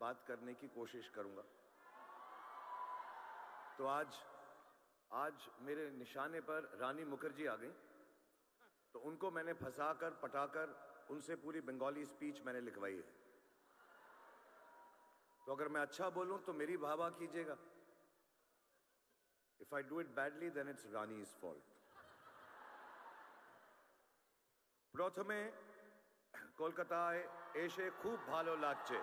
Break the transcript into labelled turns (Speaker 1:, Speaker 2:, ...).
Speaker 1: बात करने की कोशिश करूँगा। तो आज आज मेरे निशाने पर रानी मुखर्जी आ गई। तो उनको मैंने फंसाकर, पटाकर, उनसे पूरी बंगाली स्पीच मैंने लिखवाई है। तो अगर मैं अच्छा बोलूँ तो मेरी भावा कीजिएगा। If I do it badly then it's Rani is fault প্রথমে কলকাতায় এসে খুব ভালো লাগছে